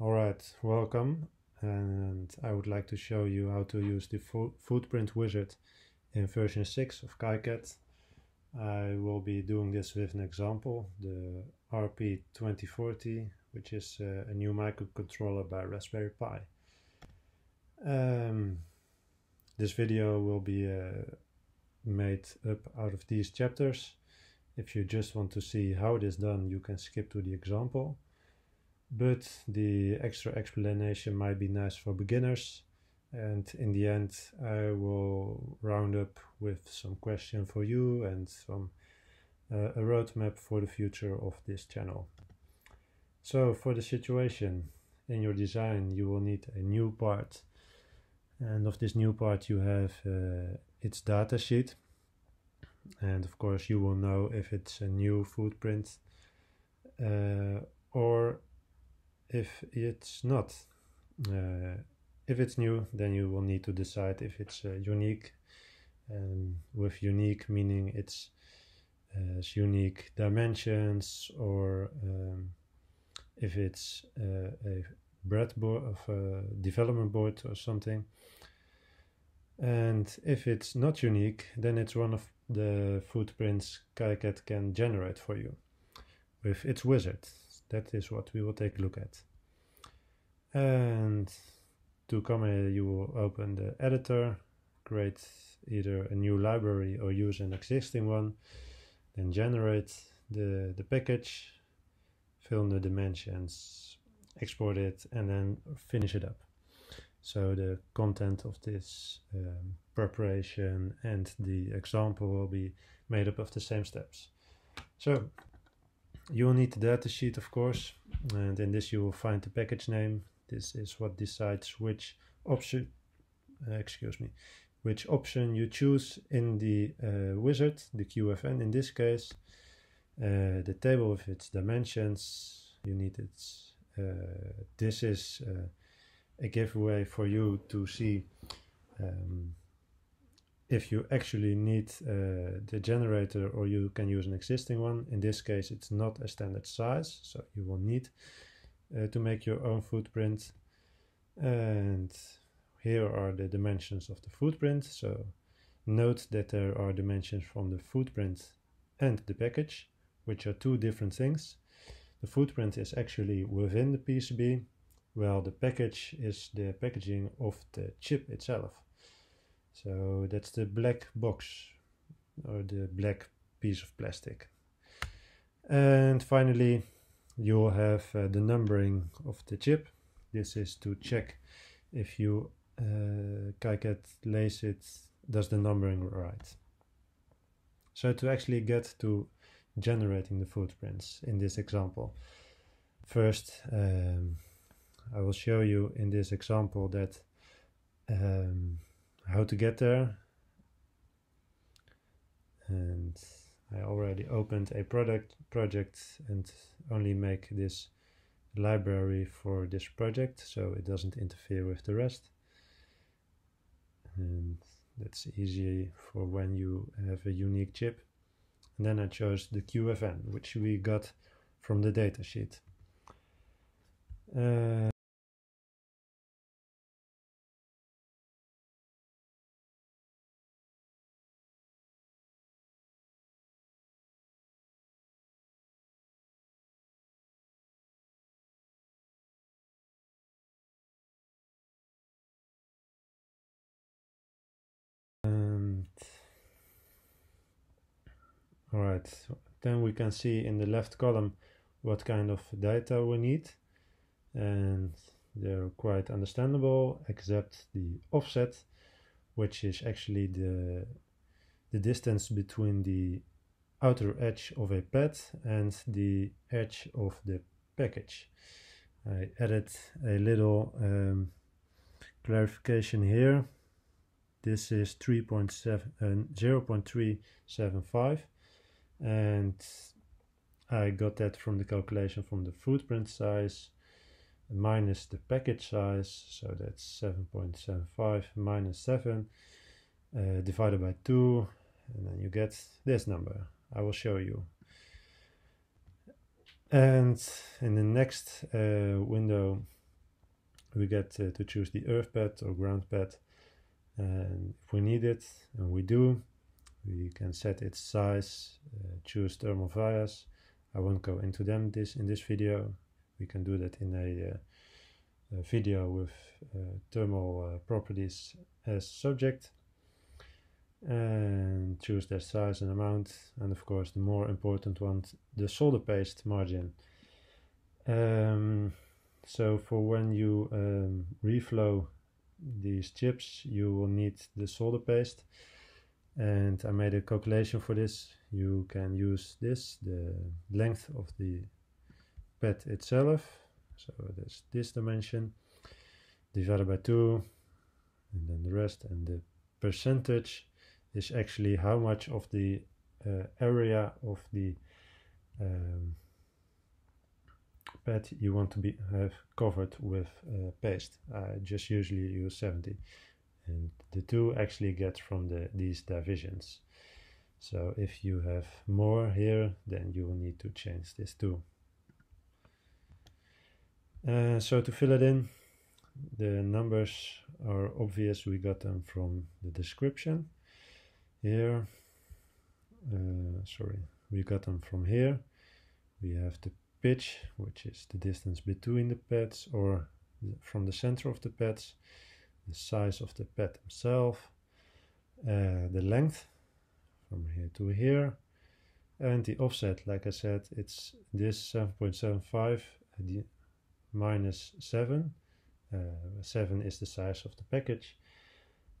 Alright, welcome and I would like to show you how to use the fo footprint wizard in version 6 of KiCad. I will be doing this with an example, the RP2040, which is uh, a new microcontroller by Raspberry Pi. Um, this video will be uh, made up out of these chapters. If you just want to see how it is done, you can skip to the example but the extra explanation might be nice for beginners. And in the end I will round up with some question for you and some uh, a roadmap for the future of this channel. So for the situation in your design you will need a new part. And of this new part you have uh, its datasheet and of course you will know if it's a new footprint uh, or if it's not uh, if it's new then you will need to decide if it's uh, unique and with unique meaning it's uh, unique dimensions or um, if it's uh, a breadboard of a development board or something. And if it's not unique then it's one of the footprints KiCad can generate for you. With its wizard that is what we will take a look at. And to come here, you will open the editor, create either a new library or use an existing one, then generate the, the package, fill in the dimensions, export it, and then finish it up. So the content of this um, preparation and the example will be made up of the same steps. So you will need the datasheet of course and in this you will find the package name. This is what decides which option uh, excuse me which option you choose in the uh, wizard the QFN in this case. Uh, the table with its dimensions you need its uh, this is uh, a giveaway for you to see um, if you actually need uh, the generator or you can use an existing one. In this case, it's not a standard size, so you will need uh, to make your own footprint. And here are the dimensions of the footprint. So note that there are dimensions from the footprint and the package, which are two different things. The footprint is actually within the PCB, while the package is the packaging of the chip itself. So that's the black box or the black piece of plastic. And finally, you'll have uh, the numbering of the chip. This is to check if you uh, KiCad lays it, does the numbering right. So to actually get to generating the footprints in this example, first um, I will show you in this example that um, how to get there. And I already opened a product project and only make this library for this project so it doesn't interfere with the rest. And that's easy for when you have a unique chip. And then I chose the QFN which we got from the datasheet. Uh, all right then we can see in the left column what kind of data we need. And they're quite understandable except the offset which is actually the the distance between the outer edge of a pad and the edge of the package. I added a little um, clarification here. This is 3.7 uh, 0.375 and I got that from the calculation from the footprint size minus the package size. So that's 7.75 minus 7 uh, divided by 2 and then you get this number. I will show you. And in the next uh, window we get uh, to choose the earth bed or ground bed and if we need it and we do we can set its size uh, choose thermal vias I won't go into them this in this video. We can do that in a, uh, a video with uh, thermal uh, properties as subject and choose their size and amount. And of course the more important one the solder paste margin. Um, so for when you um, reflow these chips you will need the solder paste and I made a calculation for this. You can use this the length of the pad itself. So there's this dimension divided by 2 and then the rest and the percentage is actually how much of the uh, area of the um, pad you want to be have covered with uh, paste. I just usually use 70 and the two actually get from the these divisions. So if you have more here then you will need to change this too. Uh, so to fill it in the numbers are obvious we got them from the description here uh, sorry we got them from here we have the pitch which is the distance between the pads or from the center of the pads the size of the pad himself uh, the length from here to here and the offset like I said it's this 7.75 minus 7 uh, 7 is the size of the package.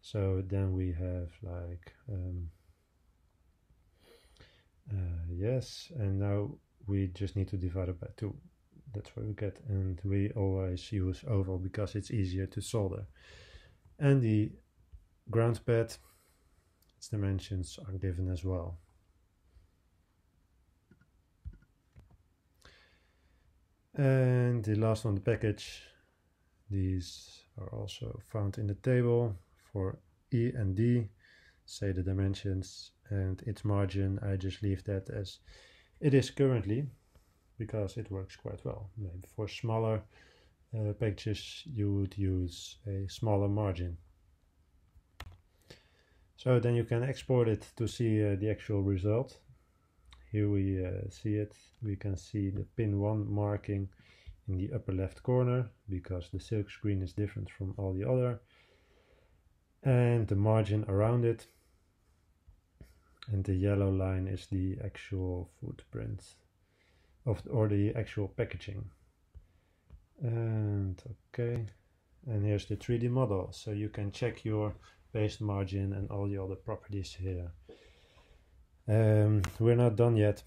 So then we have like um, uh, yes and now we just need to divide it by 2 that's what we get and we always use oval because it's easier to solder and the ground pad its dimensions are given as well. And the last on the package these are also found in the table for E and D, say the dimensions and its margin, I just leave that as it is currently because it works quite well. Maybe for smaller uh, packages you would use a smaller margin. So then you can export it to see uh, the actual result. Here we uh, see it. We can see the pin 1 marking in the upper left corner because the silk screen is different from all the other and the margin around it and the yellow line is the actual footprint of or the actual packaging and okay. And here's the 3d model. So you can check your paste margin and all the other properties here. Um, we're not done yet.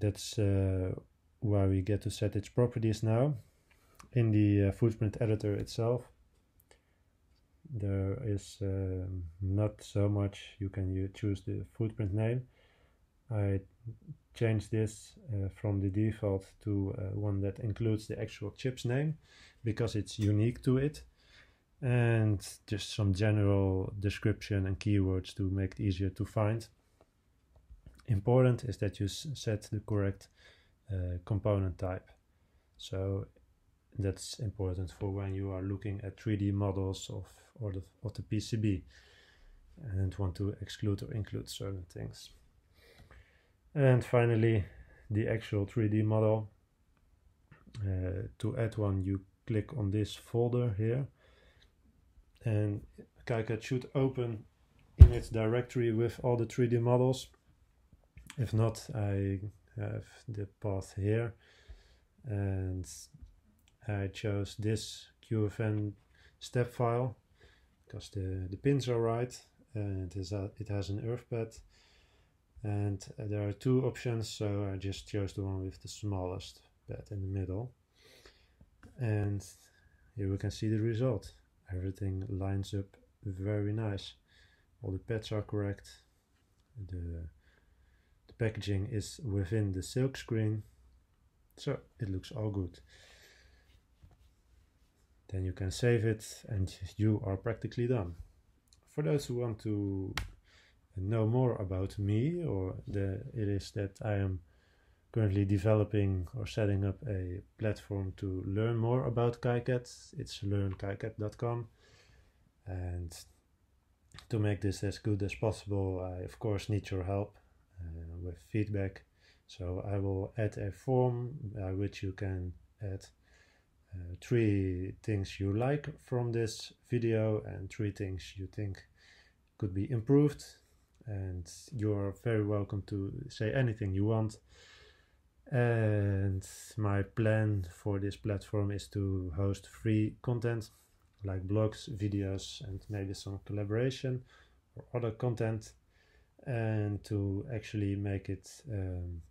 That's uh, why we get to set its properties now. In the uh, footprint editor itself there is um, not so much. You can you choose the footprint name I change this uh, from the default to uh, one that includes the actual chip's name because it's unique to it and just some general description and keywords to make it easier to find important is that you set the correct uh, component type so that's important for when you are looking at 3D models of or the, of the PCB and want to exclude or include certain things. And finally, the actual 3D model. Uh, to add one, you click on this folder here and KiCad should open in its directory with all the 3D models. If not, I have the path here and I chose this QFN step file because the, the pins are right and it, is a, it has an earth bed and uh, there are two options so I just chose the one with the smallest bed in the middle. And here we can see the result. Everything lines up very nice. All the pads are correct. The, the packaging is within the silk screen. So it looks all good. Then you can save it and you are practically done. For those who want to know more about me or the it is that I am currently developing or setting up a platform to learn more about KiCad. It's learnkicad.com. And to make this as good as possible, I of course need your help uh, with feedback. So I will add a form by which you can add uh, three things you like from this video and three things you think could be improved. And you're very welcome to say anything you want. And my plan for this platform is to host free content like blogs, videos, and maybe some collaboration or other content, and to actually make it um,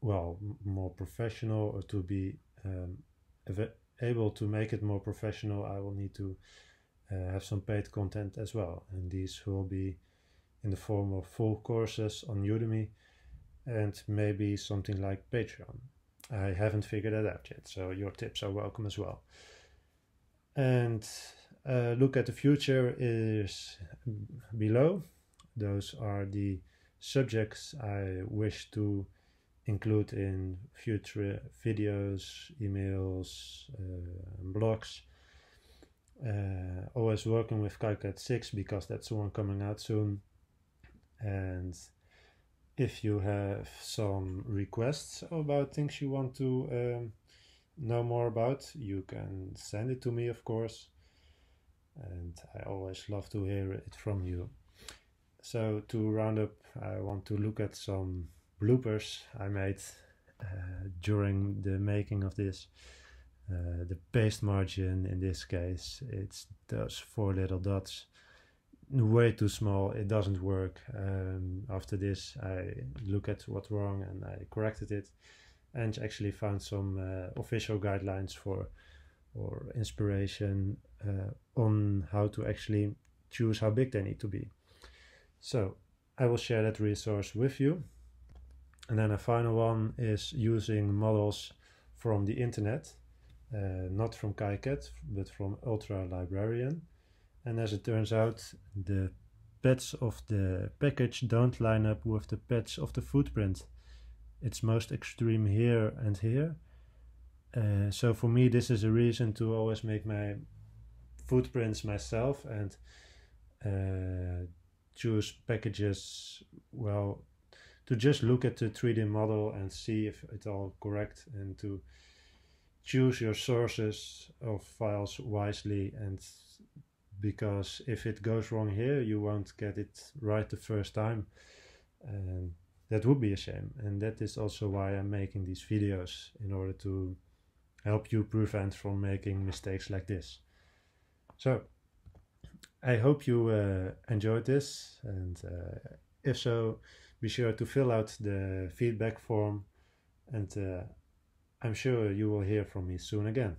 well more professional or to be um, able to make it more professional. I will need to uh, have some paid content as well, and these will be in the form of full courses on Udemy and maybe something like Patreon. I haven't figured that out yet, so your tips are welcome as well. And uh, look at the future is below. Those are the subjects I wish to include in future videos, emails, uh, blogs. Uh, always working with KiCad 6 because that's the one coming out soon. And if you have some requests about things you want to um, know more about, you can send it to me, of course. And I always love to hear it from you. So, to round up, I want to look at some bloopers I made uh, during the making of this. Uh, the paste margin in this case, it's those four little dots way too small. It doesn't work. Um, after this, I look at what's wrong and I corrected it, and actually found some uh, official guidelines for or inspiration uh, on how to actually choose how big they need to be. So I will share that resource with you. And then a final one is using models from the internet, uh, not from KiCad, but from Ultra Librarian. And as it turns out, the pads of the package don't line up with the pads of the footprint. It's most extreme here and here. Uh, so for me, this is a reason to always make my footprints myself and uh, choose packages, well, to just look at the 3D model and see if it's all correct and to choose your sources of files wisely and because if it goes wrong here, you won't get it right the first time. And that would be a shame. And that is also why I'm making these videos in order to help you prevent from making mistakes like this. So I hope you uh, enjoyed this. And uh, if so, be sure to fill out the feedback form. And uh, I'm sure you will hear from me soon again.